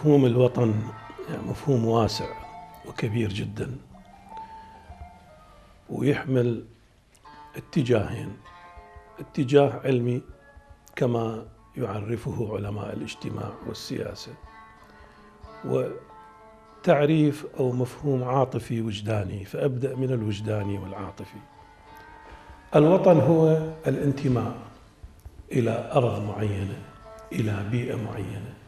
مفهوم الوطن يعني مفهوم واسع وكبير جدا ويحمل اتجاهين اتجاه علمي كما يعرفه علماء الاجتماع والسياسة وتعريف أو مفهوم عاطفي وجداني فأبدأ من الوجداني والعاطفي. الوطن هو الانتماء إلى أرض معينة إلى بيئة معينة.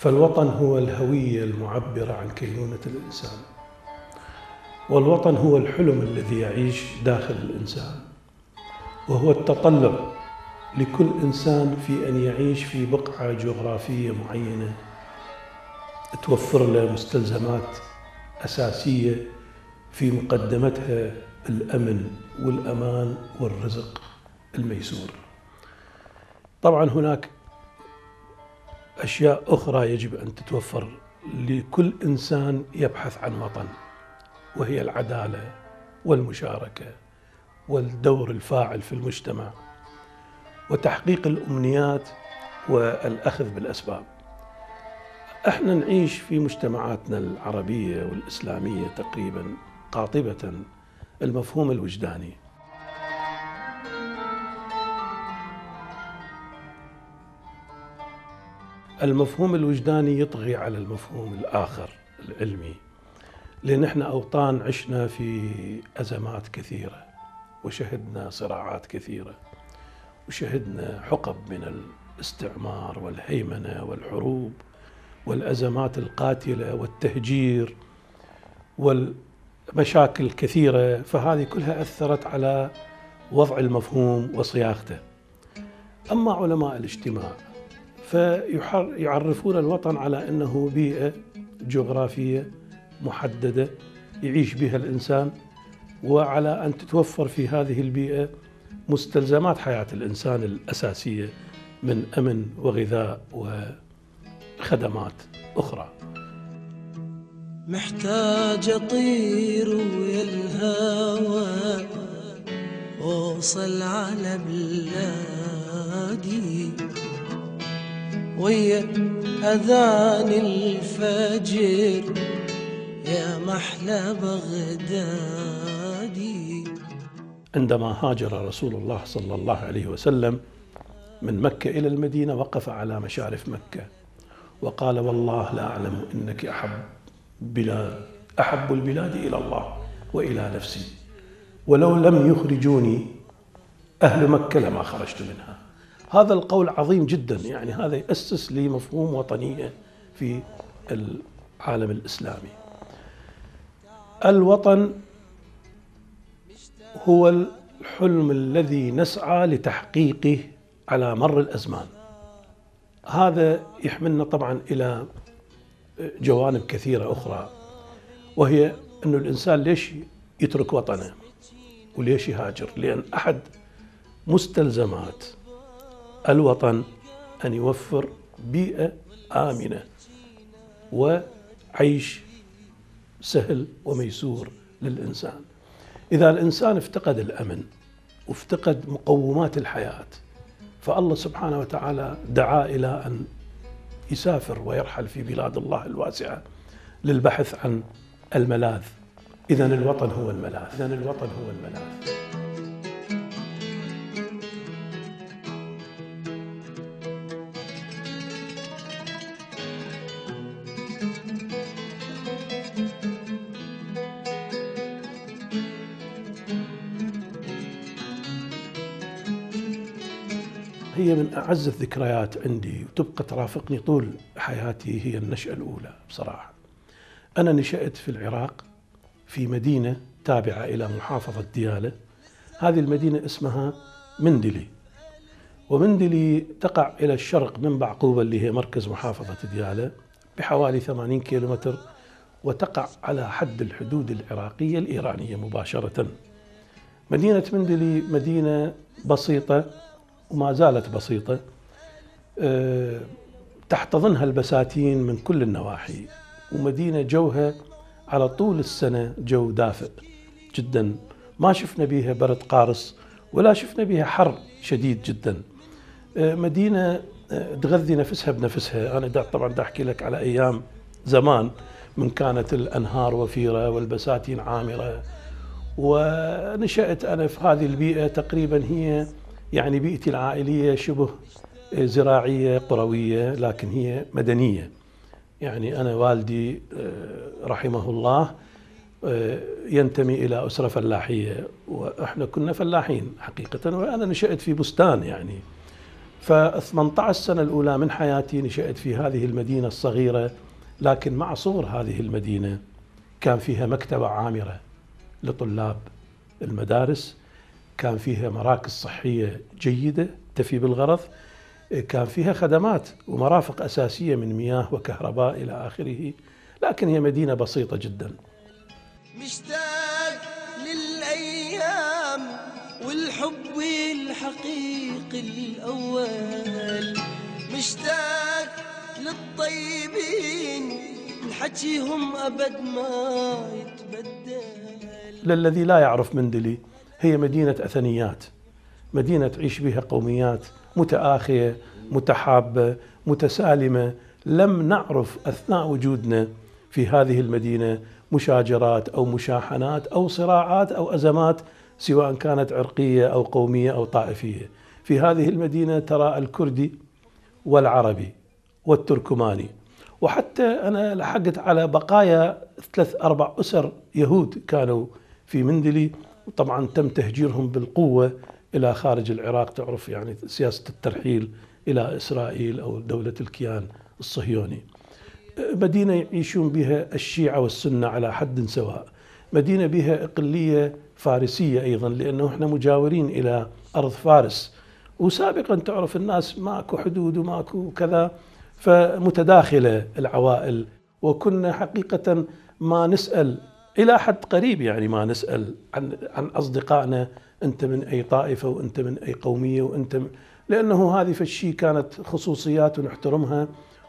فالوطن هو الهويه المعبره عن كينونة الإنسان والوطن هو الحلم الذي يعيش داخل الإنسان وهو التطلع لكل إنسان في أن يعيش في بقعة جغرافية معينة توفر له مستلزمات أساسية في مقدمتها الأمن والأمان والرزق الميسور. طبعا هناك أشياء أخرى يجب أن تتوفر لكل إنسان يبحث عن وطن وهي العدالة والمشاركة والدور الفاعل في المجتمع وتحقيق الأمنيات والأخذ بالأسباب. إحنا نعيش في مجتمعاتنا العربية والإسلامية تقريبا قاطبة المفهوم الوجداني. المفهوم الوجداني يطغي على المفهوم الآخر العلمي لأن إحنا أوطان عشنا في أزمات كثيرة وشهدنا صراعات كثيرة وشهدنا حقب من الاستعمار والهيمنة والحروب والأزمات القاتلة والتهجير والمشاكل الكثيرة فهذه كلها أثرت على وضع المفهوم وصياغته. أما علماء الاجتماع فيعرفون الوطن على أنه بيئة جغرافية محددة يعيش بها الإنسان وعلى أن تتوفر في هذه البيئة مستلزمات حياة الإنسان الأساسية من أمن وغذاء وخدمات أخرى. محتاج أطير ويا الهوى أوصل على بلادي ويا أذان الفجر يا محلى بغدادي. عندما هاجر رسول الله صلى الله عليه وسلم من مكة إلى المدينة وقف على مشارف مكة وقال والله لا أعلم إنك أحب بلاد أحب البلاد إلى الله وإلى نفسي. ولو لم يخرجوني أهل مكة لما خرجت منها. هذا القول عظيم جدا يعني هذا يأسس لي مفهوم وطنية في العالم الإسلامي الوطن هو الحلم الذي نسعى لتحقيقه على مر الأزمان. هذا يحملنا طبعا إلى جوانب كثيرة أخرى وهي انه الإنسان ليش يترك وطنه؟ وليش يهاجر؟ لأن أحد مستلزمات الوطن أن يوفر بيئة آمنة وعيش سهل وميسور للإنسان. إذا الإنسان افتقد الأمن وافتقد مقومات الحياة فالله سبحانه وتعالى دعا إلى أن يسافر ويرحل في بلاد الله الواسعة للبحث عن الملاذ. اذا الوطن هو الملاذ. اذا الوطن هو الملاذ. هي من أعز الذكريات عندي وتبقى ترافقني طول حياتي هي النشأة الأولى بصراحة. أنا نشأت في العراق في مدينة تابعة إلى محافظة ديالة هذه المدينة اسمها مندلي. ومندلي تقع إلى الشرق من بعقوبة اللي هي مركز محافظة ديالة بحوالي 80 كيلومتر وتقع على حد الحدود العراقية الإيرانية مباشرة. مدينة مندلي مدينة بسيطة وما زالت بسيطة. أه، تحتضنها البساتين من كل النواحي ومدينة جوها على طول السنة جو دافئ جدا. ما شفنا بها برد قارس ولا شفنا بها حر شديد جدا. أه، مدينة تغذي نفسها بنفسها. أنا دا طبعا دا أحكي لك على أيام زمان من كانت الأنهار وفيرة والبساتين عامرة. ونشأت أنا في هذه البيئة تقريبا هي يعني بيئتي العائلية شبه زراعية قروية لكن هي مدنية. يعني أنا والدي آه، رحمه الله آه، ينتمي إلى أسرة فلاحية وإحنا كنا فلاحين حقيقة وأنا نشأت في بستان يعني. ف 18 سنة الأولى من حياتي نشأت في هذه المدينة الصغيرة لكن مع صغر هذه المدينة كان فيها مكتبة عامرة لطلاب المدارس. كان فيها مراكز صحية جيدة تفي بالغرض كان فيها خدمات ومرافق أساسية من مياه وكهرباء إلى آخره لكن هي مدينة بسيطة جدا. مشتاق للأيام والحب الحقيقي الأول. مشتاق للطيبين نحكيهم أبد ما يتبدل. للذي لا يعرف مندلي هي مدينة أثنيات. مدينة تعيش بها قوميات متآخية متحابة متسالمة. لم نعرف أثناء وجودنا في هذه المدينة مشاجرات أو مشاحنات أو صراعات أو أزمات سواء كانت عرقية أو قومية أو طائفية. في هذه المدينة ترى الكردي والعربي والتركماني. وحتى أنا لحقت على بقايا ثلاث أربع أسر يهود كانوا في مندلي. طبعا تم تهجيرهم بالقوة إلى خارج العراق تعرف يعني سياسة الترحيل إلى إسرائيل أو دولة الكيان الصهيوني. مدينة يعيشون بها الشيعة والسنة على حد سواء. مدينة بها إقلية فارسية أيضا لأنه إحنا مجاورين إلى أرض فارس. وسابقا تعرف الناس ماكو حدود وماكو كذا فمتداخلة العوائل. وكنا حقيقة ما نسأل إلى حد قريب يعني ما نسأل عن عن أصدقائنا أنت من أي طائفة وأنت من أي قومية وأنت من لأنه هذه فالشي كانت خصوصيات ونحترمها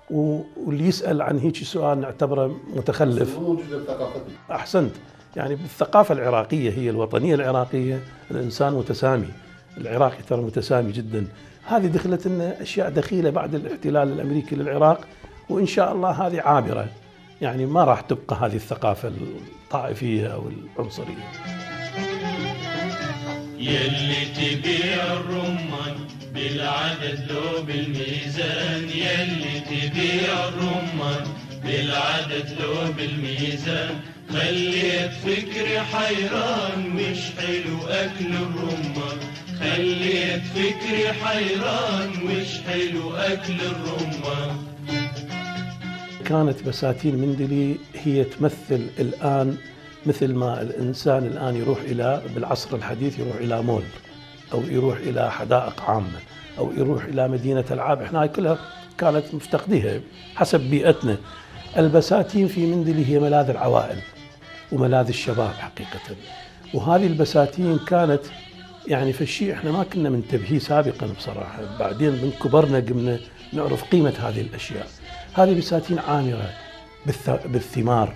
واللي يسأل عن هيك سؤال نعتبره متخلف. أحسنت. يعني بالثقافة العراقية هي الوطنية العراقية الإنسان متسامي. العراقي ترى متسامي جدا. هذه دخلت لنا أشياء دخيلة بعد الاحتلال الأمريكي للعراق وإن شاء الله هذه عابرة. يعني ما راح تبقى هذه الثقافة الطائفية أو العنصرية. يلي تبيع الرمان بالعدد لو بالميزان يلي تبيع الرمان بالعدد لو بالميزان. خليت فكري حيران مش حلو أكل الرمان. خليت فكري حيران مش حلو أكل الرمان. كانت بساتين مندلي هي تمثل الآن مثل ما الإنسان الآن يروح إلى بالعصر الحديث يروح إلى مول أو يروح إلى حدائق عامة أو يروح إلى مدينة ألعاب. إحنا كلها كانت مفتقديها حسب بيئتنا. البساتين في مندلي هي ملاذ العوائل وملاذ الشباب حقيقة. وهذه البساتين كانت يعني في الشيء إحنا ما كنا منتبهين سابقا بصراحة. بعدين من كبرنا قمنا نعرف قيمة هذه الأشياء. هذه بساتين عامرة بالثمار.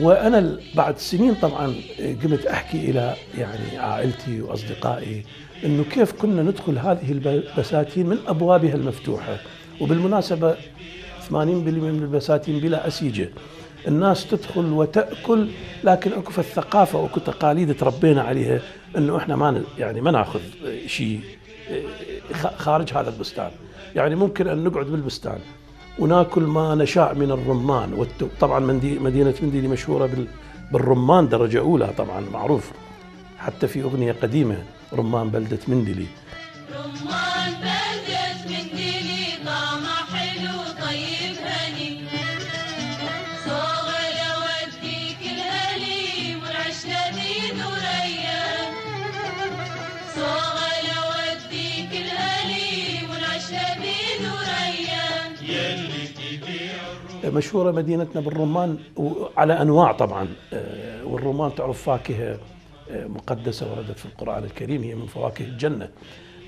وأنا بعد سنين طبعا قمت أحكي إلى يعني عائلتي وأصدقائي إنه كيف كنا ندخل هذه البساتين من أبوابها المفتوحة. وبالمناسبة 80% من البساتين بلا أسيجة. الناس تدخل وتأكل لكن أكو في الثقافة وأكو تقاليد تربينا عليها إنه إحنا ما يعني ما ناخذ شيء خارج هذا البستان. يعني ممكن أن نقعد بالبستان. وناكل ما نشاء من الرمان طبعا مدينة منديلي مشهورة بالرمان درجة أولى طبعا معروف. حتى في أغنية قديمة رمان بلدة مندلي رمان بلدة مندلي مشهورة مدينتنا بالرمان وعلى أنواع طبعا آه، والرمان تعرف فاكهة آه، مقدسة وردت في القرآن الكريم هي من فواكه الجنة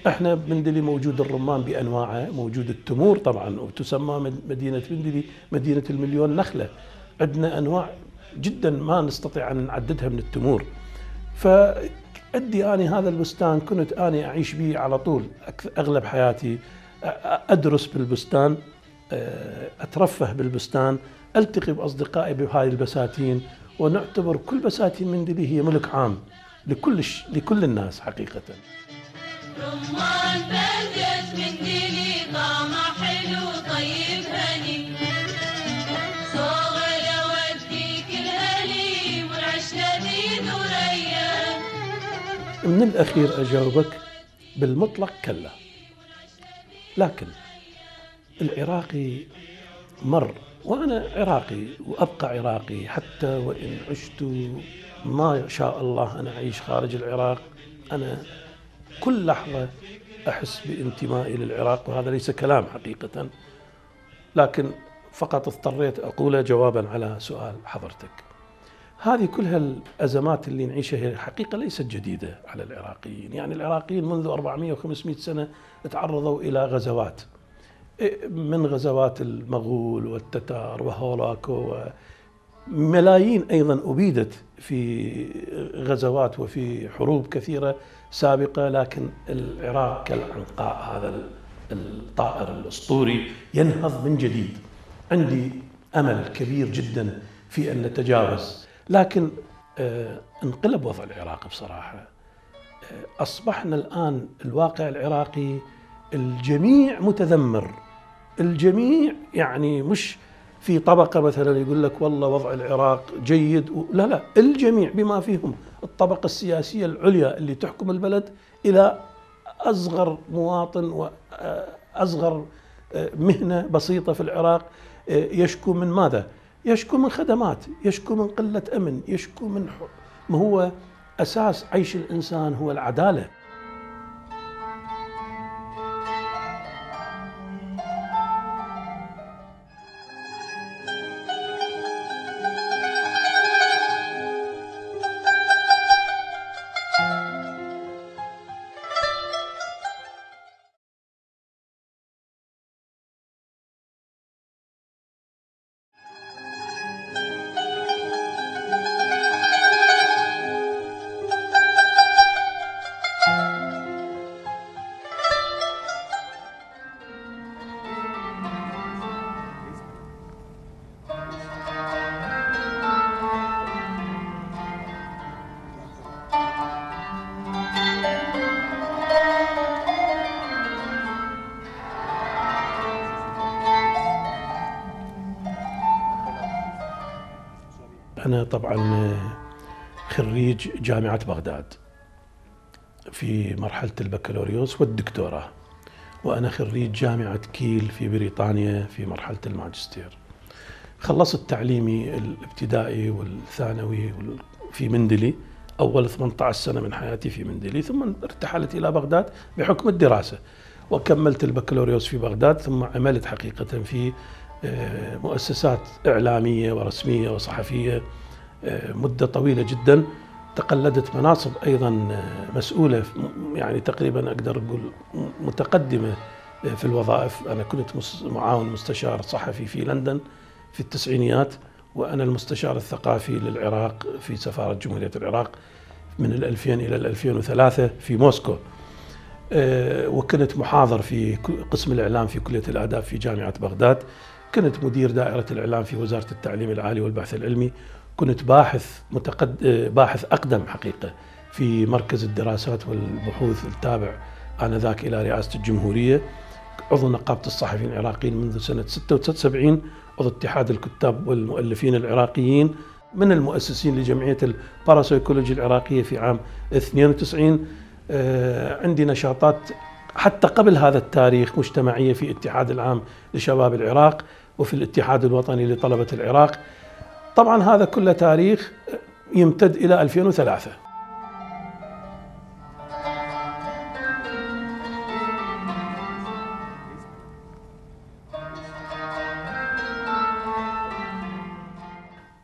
إحنا بمندلي موجود الرمان بأنواعه، موجود التمور طبعا وتسمى مد- مدينة مندلي مدينة المليون نخلة. عندنا أنواع جدا ما نستطيع أن نعددها من التمور. فعندي آني هذا البستان كنت آني أعيش به على طول أغلب حياتي أدرس بالبستان آه، أترفه بالبستان ألتقي بأصدقائي بهذه البساتين ونعتبر كل بساتين مندلي هي ملك عام لكل لكل الناس حقيقة. رمان بلدت من ديلي طعمه حلو طيب هني صغر اوديك الهلي والعش لذيذ وريان من الأخير أجاوبك بالمطلق كلا. لكن العراقي مر وأنا عراقي وأبقى عراقي حتى وإن عشت. ما شاء الله أنا أعيش خارج العراق. أنا كل لحظة أحس بانتمائي للعراق وهذا ليس كلام حقيقة. لكن فقط اضطريت اقوله جوابا على سؤال حضرتك. هذه كلها الأزمات اللي نعيشها هي حقيقة ليست جديدة على العراقيين، يعني العراقيين منذ 400 و500 سنة تعرضوا إلى غزوات. من غزوات المغول والتتار وهولاكو ملايين أيضا أبيدت في غزوات وفي حروب كثيرة سابقة لكن العراق كالعنقاء هذا الطائر الأسطوري ينهض من جديد. عندي أمل كبير جدا في أن نتجاوز لكن آه، انقلب وضع العراق بصراحة. آه، أصبحنا الآن الواقع العراقي الجميع متذمر. الجميع يعني مش في طبقة مثلا يقول لك والله وضع العراق جيد و- لا لا الجميع بما فيهم الطبقة السياسية العليا اللي تحكم البلد إلى أصغر مواطن وأصغر مهنة بسيطة في العراق آه، يشكو من ماذا؟ يشكو من خدمات يشكو من قلة أمن يشكو من ما هو أساس عيش الإنسان هو العدالة طبعا خريج جامعة بغداد في مرحلة البكالوريوس والدكتوراه وأنا خريج جامعة كيل في بريطانيا في مرحلة الماجستير. خلصت تعليمي الابتدائي والثانوي وال- في مندلي أول 18 سنة من حياتي في مندلي ثم ارتحلت إلى بغداد بحكم الدراسة وكملت البكالوريوس في بغداد ثم عملت حقيقة في آه، مؤسسات إعلامية ورسمية وصحفية. آه، مدة طويلة جدا تقلدت مناصب أيضا مسؤولة يعني تقريبا أقدر أقول متقدمة في الوظائف. أنا كنت معاون مستشار صحفي في لندن في التسعينيات وأنا المستشار الثقافي للعراق في سفارة جمهورية العراق من ال 2000 إلى ال 2003 في موسكو. آه، وكنت محاضر في قسم الإعلام في كلية الآداب في جامعة بغداد. كنت مدير دائرة الإعلام في وزارة التعليم العالي والبحث العلمي. كنت باحث متقد... باحث أقدم حقيقة في مركز الدراسات والبحوث التابع آنذاك إلى رئاسة الجمهورية عضو نقابة الصحفيين العراقيين منذ سنة 76 عضو اتحاد الكتاب والمؤلفين العراقيين من المؤسسين لجمعية الباراسيكولوجي العراقية في عام 92 آه، عندي نشاطات حتى قبل هذا التاريخ مجتمعية في اتحاد العام لشباب العراق وفي الاتحاد الوطني لطلبة العراق. طبعا هذا كله تاريخ يمتد إلى 2003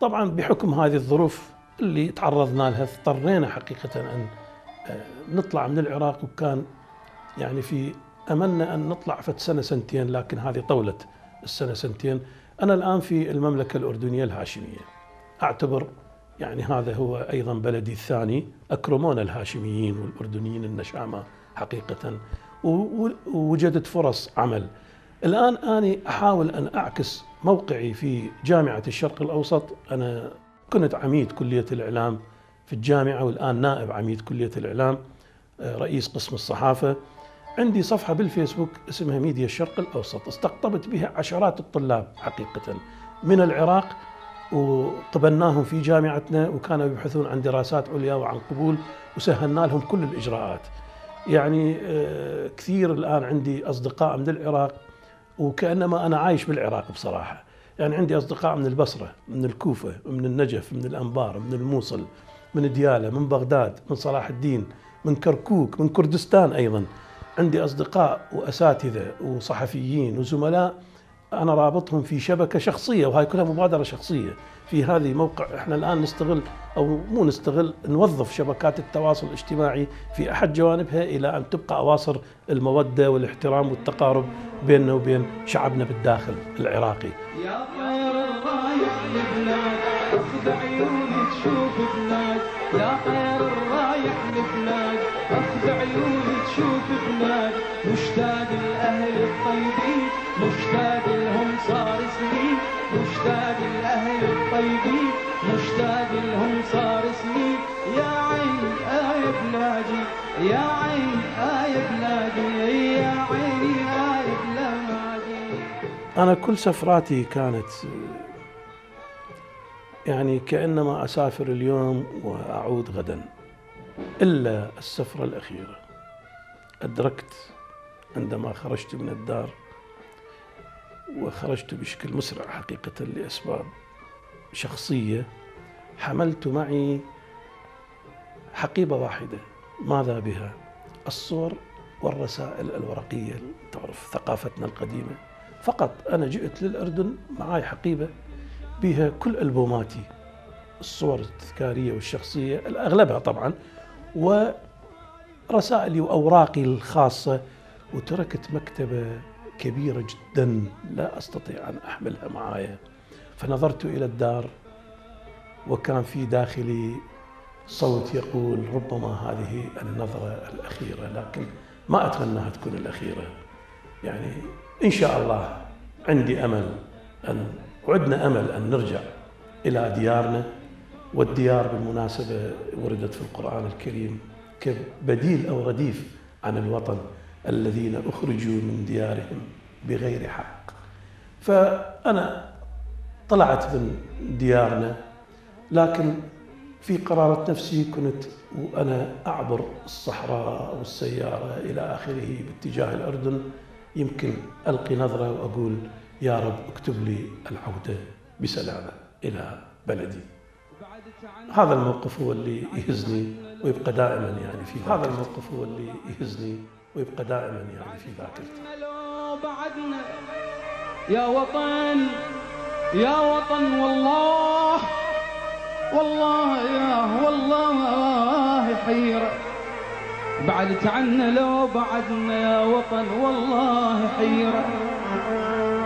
طبعا بحكم هذه الظروف اللي تعرضنا لها اضطرينا حقيقة أن آه، نطلع من العراق وكان يعني في أملنا أن نطلع في سنة سنتين لكن هذه طولت السنة سنتين. أنا الآن في المملكة الأردنية الهاشمية. أعتبر يعني هذا هو أيضا بلدي الثاني أكرمون الهاشميين والأردنيين النشامة حقيقة ووجدت فرص عمل. الآن أنا أحاول أن أعكس موقعي في جامعة الشرق الأوسط. أنا كنت عميد كلية الإعلام في الجامعة والآن نائب عميد كلية الإعلام آه، رئيس قسم الصحافة. عندي صفحة بالفيسبوك اسمها ميديا الشرق الأوسط استقطبت بها عشرات الطلاب حقيقة من العراق وقبلناهم في جامعتنا وكانوا يبحثون عن دراسات عليا وعن قبول وسهلنا لهم كل الإجراءات. يعني آه، كثير الآن عندي أصدقاء من العراق وكأنما أنا عايش بالعراق بصراحة. يعني عندي أصدقاء من البصرة من الكوفة من النجف من الأنبار من الموصل من ديالى من بغداد من صلاح الدين من كركوك من كردستان أيضا. عندي أصدقاء وأساتذة وصحفيين وزملاء أنا رابطهم في شبكة شخصية وهاي كلها مبادرة شخصية. في هذه موقع إحنا الآن نستغل أو مو نستغل نوظف شبكات التواصل الاجتماعي في أحد جوانبها إلى أن تبقى أواصر المودة والاحترام والتقارب بيننا وبين شعبنا بالداخل العراقي. يا خير الرايح لبلاد عيوني تشوف بلاد يا خير الرايح لبلاد أنا كل سفراتي كانت يعني كأنما أسافر اليوم وأعود غدا إلا السفرة الأخيرة أدركت عندما خرجت من الدار وخرجت بشكل مسرع حقيقة لأسباب شخصية حملت معي حقيبة واحدة ماذا بها؟ الصور والرسائل الورقية تعرف ثقافتنا القديمة فقط أنا جئت للأردن معي حقيبة بها كل ألبوماتي الصور التذكارية والشخصية أغلبها طبعا ورسائلي وأوراقي الخاصة وتركت مكتبة كبيرة جدا لا أستطيع أن أحملها معايا. فنظرت إلى الدار وكان في داخلي صوت يقول ربما هذه النظرة الأخيرة لكن ما أتمناها تكون الأخيرة. يعني إن شاء الله عندي أمل أن وعدنا أمل أن نرجع إلى ديارنا والديار بالمناسبة وردت في القرآن الكريم كبديل أو رديف عن الوطن الذين أخرجوا من ديارهم بغير حق. فأنا طلعت من ديارنا لكن في قرارة نفسي كنت وأنا أعبر الصحراء والسيارة إلى آخره باتجاه الأردن يمكن ألقي نظرة وأقول يا رب اكتب لي العودة بسلامة إلى بلدي. هذا الموقف هو اللي يهزني ويبقى دائما يعني في هذا الموقف هو اللي يهزني ويبقى دائما يعني في ذاكرتي. لو بعدنا يا وطن يا وطن والله والله يا والله حيرة بعدت عنا لو بعدنا يا وطن والله حيرة.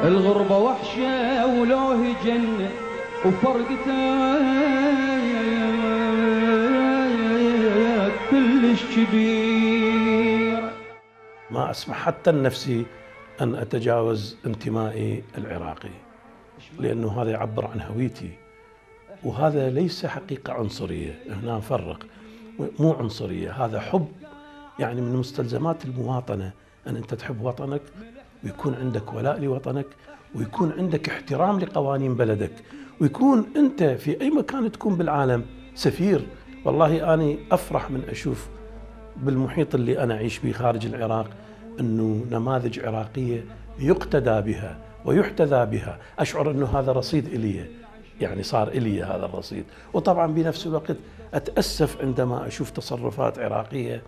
الغربة وحشة ولو هي جنة وفرقتها كلش كبيرة. ما أسمح حتى لنفسي أن أتجاوز انتمائي العراقي لأنه هذا يعبر عن هويتي وهذا ليس حقيقة عنصرية هنا نفرق مو عنصرية هذا حب يعني من مستلزمات المواطنة أن أنت تحب وطنك ويكون عندك ولاء لوطنك ويكون عندك احترام لقوانين بلدك ويكون أنت في أي مكان تكون بالعالم سفير. والله أنا أفرح من أشوف بالمحيط اللي أنا أعيش به خارج العراق أنه نماذج عراقية يقتدى بها ويحتذى بها. أشعر أنه هذا رصيد إلي يعني صار إلي هذا الرصيد. وطبعا بنفس الوقت أتأسف عندما أشوف تصرفات عراقية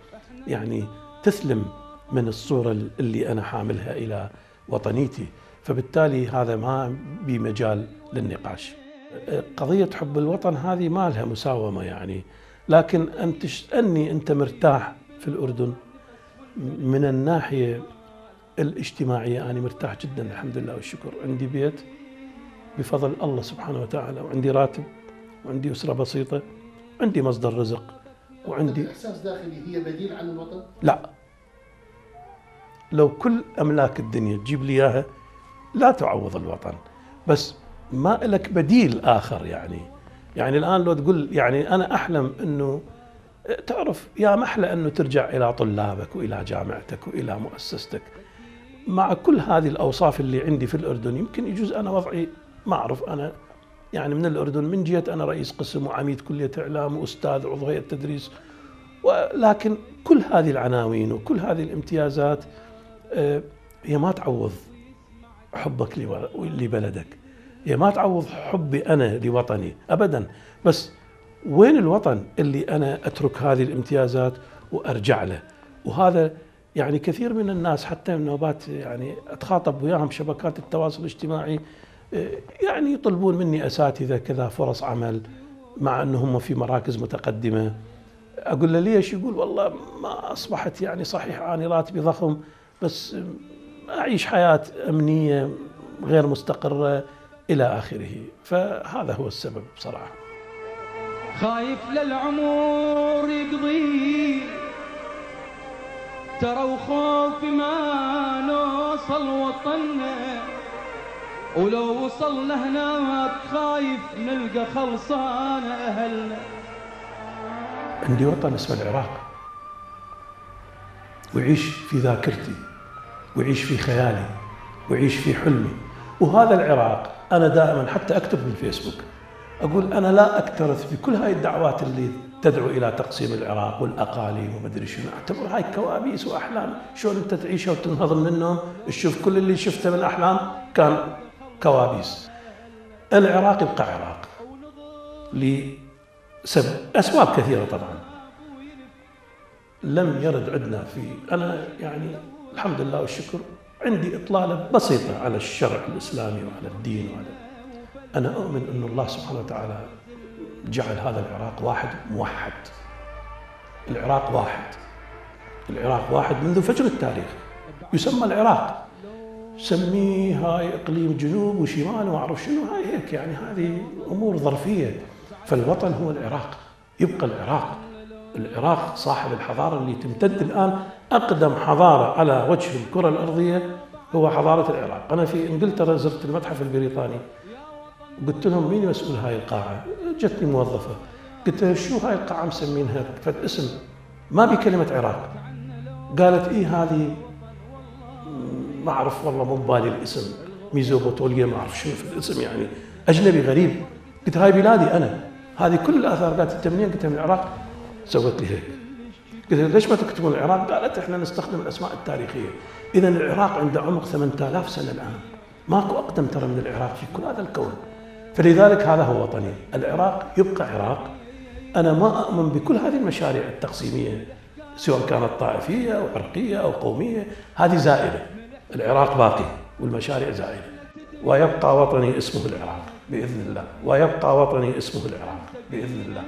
يعني تثلم من الصورة اللي أنا حاملها إلى وطنيتي. فبالتالي هذا ما بمجال للنقاش. قضية حب الوطن هذه ما لها مساومة يعني. لكن أن تسألني أنت مرتاح في الأردن من الناحية الاجتماعية أنا مرتاح جدا الحمد لله والشكر. عندي بيت بفضل الله سبحانه وتعالى وعندي راتب وعندي أسرة بسيطة عندي مصدر رزق. وعندي إحساس داخلي هي بديل عن الوطن؟ لا. لو كل أملاك الدنيا تجيب لي إياها لا تعوض الوطن. بس ما لك بديل آخر يعني. يعني الآن لو تقول يعني أنا أحلم إنه تعرف يا محلى إنه ترجع إلى طلابك وإلى جامعتك وإلى مؤسستك. مع كل هذه الأوصاف اللي عندي في الأردن يمكن يجوز أنا وضعي ما أعرف أنا يعني من الأردن من جهة أنا رئيس قسم وعميد كلية إعلام وأستاذ عضو هيئه تدريس ولكن كل هذه العناوين وكل هذه الامتيازات آه، هي ما تعوض حبك لبلدك. هي ما تعوض حبي أنا لوطني ابدا. بس وين الوطن اللي أنا أترك هذه الامتيازات وأرجع له؟ وهذا يعني كثير من الناس حتى من نوبات يعني أتخاطب وياهم شبكات التواصل الاجتماعي يعني يطلبون مني أساتذة كذا فرص عمل مع أنهم في مراكز متقدمة أقول له ليش؟ يقول والله ما أصبحت يعني صحيح اني راتبي ضخم بس أعيش حياة أمنية غير مستقرة إلى آخره، فهذا هو السبب بصراحة. خايف للعمر يقضي ترى وخوفي ما نوصل وطننا ولو وصلنا هناك خايف نلقى خلصانة أهلنا. عندي وطن اسمه العراق. ويعيش في ذاكرتي ويعيش في خيالي ويعيش في حلمي. وهذا العراق أنا دائما حتى أكتب في الفيسبوك أقول أنا لا أكترث بكل هاي الدعوات اللي تدعو إلى تقسيم العراق والأقاليم ومدري شنو. أعتبر هاي كوابيس وأحلام. شلون أنت تعيشها وتنهض من النوم تشوف كل اللي شفته من أحلام كان كوابيس. العراق يبقى عراق لسبب. أسباب كثيرة طبعا. لم يرد عندنا في أنا يعني الحمد لله والشكر عندي إطلالة بسيطة على الشرع الإسلامي وعلى الدين وعلى أنا أؤمن أن الله سبحانه وتعالى جعل هذا العراق واحد موحد. العراق واحد. العراق واحد منذ فجر التاريخ. يسمى العراق. سميه هاي إقليم جنوب وشمال وما اعرف شنو هاي هيك يعني هذه أمور ظرفية. فالوطن هو العراق يبقى العراق. العراق صاحب الحضارة اللي تمتد الآن. أقدم حضارة على وجه الكرة الأرضية هو حضارة العراق، أنا في إنجلترا زرت المتحف البريطاني. قلت لهم مين مسؤول هاي القاعة؟ جتني موظفة. قلت لها شو هاي القاعة مسمينها؟ فد اسم. ما بكلمة عراق. قالت إيه هذه ما اعرف والله مو ببالي الاسم. ميزوبوتوليا ما اعرف شنو في الاسم يعني؟ أجنبي غريب. قلت هاي بلادي أنا. هذه كل الآثار قالت أنت منين؟ قلت من العراق. سوت لي هيك. قلت ليش ما تكتبون العراق؟ قالت إحنا نستخدم الأسماء التاريخية. اذا العراق عنده عمق 8000 سنة الآن. ماكو أقدم ترى من العراق في كل هذا الكون. فلذلك هذا هو وطني. العراق يبقى عراق. أنا ما أؤمن بكل هذه المشاريع التقسيمية سواء كانت طائفية أو عرقيه أو قومية. هذه زائدة. العراق باقي والمشاريع زائدة. ويبقى وطني اسمه العراق بإذن الله. ويبقى وطني اسمه العراق بإذن الله.